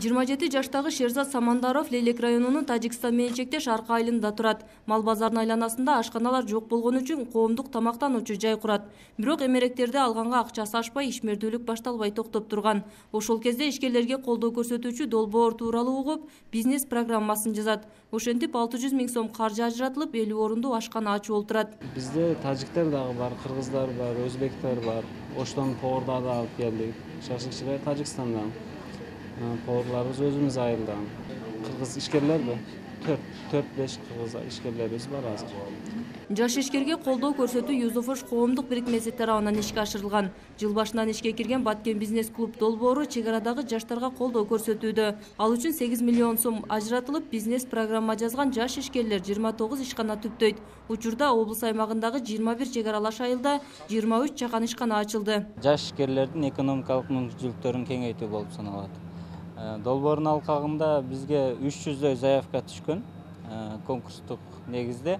жыйырма жети жаштагы шерзат самандаров лелек районунун тажикстан менен чектеш арка айылында турат. Мал базарынын айланасында ашканалар жок болгон үчүн коомдук тамактануучу жай курат. Бирок эмеректерди алганга акчасы ашпай ишмердүүлүк башталбай токтоп турган. Ошол кезде ишкерлерге колдоо көрсөтүүчү долбоор тууралуу угуп бизнес программасын жазат. Ошентип алты жүз миң сом каржы ажыратылып элүү орундуу ашкана ачып олтурат бизде тажиктер дагы бар кыргыздар бар өзбектер бар. Оштон повардарды алып келдик. Шашлыкчылар тажикстандан поварларыбыз өзүбүз айылдан. Кыргыз ишкерлерби? Төрт төрт беш кыргыз ишкерлерибиз бар азыр. Жаш ишкерге колдоо көрсөтүү юзуфош коомдук бирикмеси тарабынан ишке ашырылган. Жыл башынан ишке кирген баткен бизнес клуб долбоору чек арадагы жаштарга колдоо көрсөтүүдө. Ал үчүн сегиз миллион сом ажыратылып бизнес программа жазган жаш ишкерлер жыйырма тогуз ишкана түптөйт. Учурда облус аймагындагы жыйырма бир чек аралаш айылда жыйырма үч чакан ишкана ачылды. Жаш ишкерлердин экономикалык мүмкүнчүлүктөрүн кеңейтүү болуп саналат. Э, долбоордун алкагында бизге үч жүздөй заявка түшкөн э, конкурстук негизде.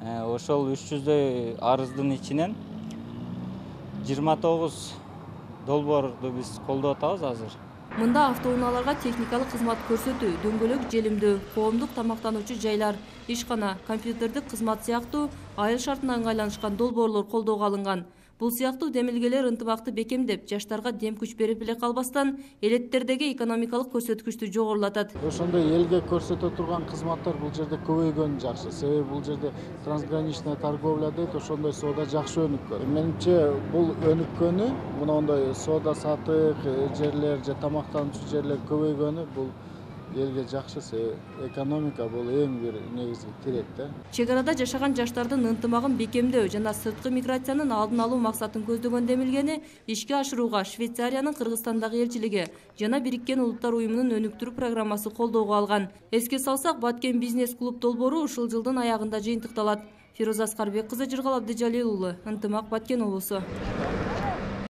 Э, ошол үч жүздөй арыздын ичинен жыйырма тогуз долбоорду биз колдоп атабыз азыр. Мында автоунааларга техникалык кызмат көрсөтүү дөңгөлөк желимдөө коомдук тамактануучу жайлар ишкана компьютердик кызмат сыяктуу айыл шартына ыңгайланышкан долбоорлор колдоого алынган бул сыяктуу демилгелер ынтымакты бекемдеп жаштарга дем күч берип эле калбастан элеттердеги экономикалык көрсөткүчтү жогорулатат ошондой элге көрсөтө турган кызматтар бул жерде көбөйгөнү жакшы. Себеби бул жерде трансграничная торговля дейт ошондой соода жакшы өнүккөн. Менимче бул өнүккөнү мындай соода саттык жерлер же тамактануучу жерлер көбөйгөнү бул элге жакшы себеби экономика бул эң бир негизги тирек да чек арада жашаган жаштардын ынтымагын бекемдөө жана сырткы миграциянын алдын алуу максатын көздөгөн демилгени ишке ашырууга швейцариянын кыргызстандагы элчилиги жана бириккен улуттар уюмунун өнүктүрүү программасы колдоого алган эске салсак баткен бизнес клуб долбоору ушул жылдын аягында жыйынтыкталат фироза аскарбек кызы жыргал абдыжалил уулу ынтымак баткен облусу